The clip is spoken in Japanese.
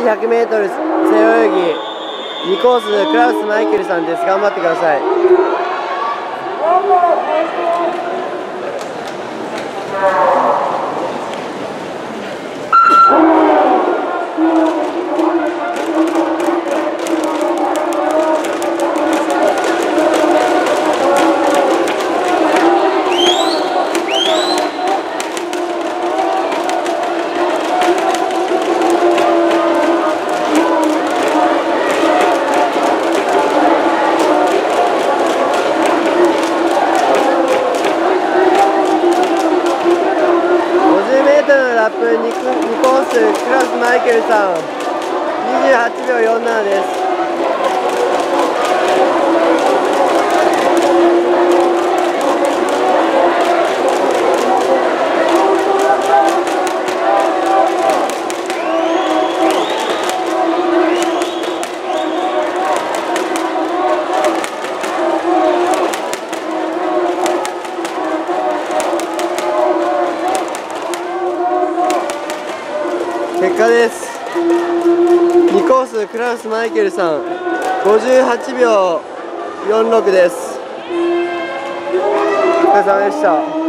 子 100m 背泳ぎ。2コースクラウスマイケルさんです。頑張ってください。ップ 2, 2コースクラスマイケルさん。28秒47です。結果です。2コースクラウスマイケルさん。58秒46です。お疲れ様でした。